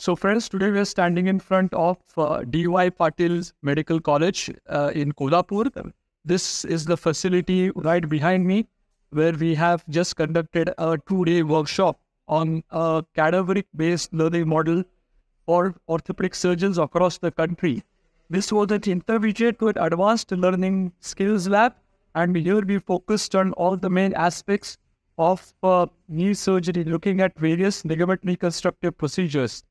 So, friends, today we are standing in front of uh, DY Patil's Medical College uh, in Kolhapur. This is the facility right behind me, where we have just conducted a two-day workshop on a cadaveric-based learning model for orthopedic surgeons across the country. This was an intermediate to an advanced learning skills lab, and here we focused on all the main aspects of uh, knee surgery, looking at various ligament reconstructive procedures.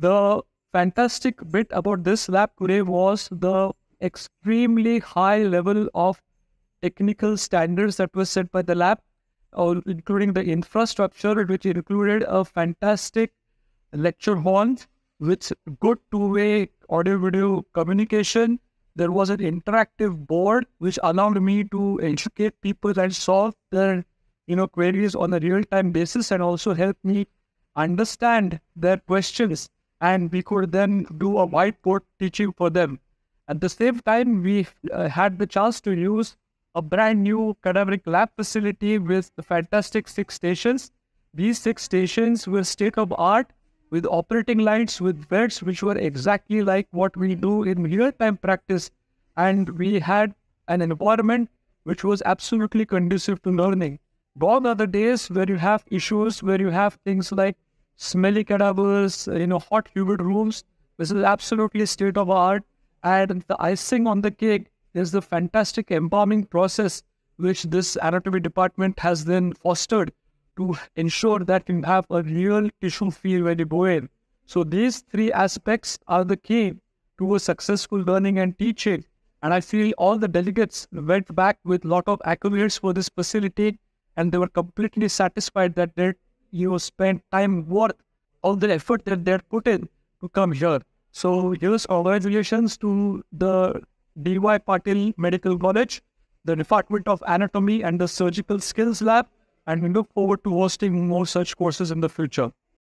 The fantastic bit about this lab today was the extremely high level of technical standards that were set by the lab, uh, including the infrastructure, which included a fantastic lecture hall with good two-way audio-video communication. There was an interactive board which allowed me to educate people and solve their, you know, queries on a real-time basis, and also help me understand their questions and we could then do a whiteboard teaching for them. At the same time, we uh, had the chance to use a brand new cadaveric lab facility with the fantastic six stations. These six stations were state of art with operating lights, with beds which were exactly like what we do in real time practice. And we had an environment which was absolutely conducive to learning. Gone are the days where you have issues, where you have things like smelly cadavers, you know, hot, humid rooms. This is absolutely state of art. And the icing on the cake is the fantastic embalming process which this anatomy department has then fostered to ensure that you have a real tissue feel when you go in. So these three aspects are the key to a successful learning and teaching. And I feel all the delegates went back with lot of accolades for this facility and they were completely satisfied that they you spend time worth all the effort that they're put in to come here. So here's congratulations to the DY Patil Medical College, the Department of Anatomy and the Surgical Skills Lab, and we look forward to hosting more such courses in the future.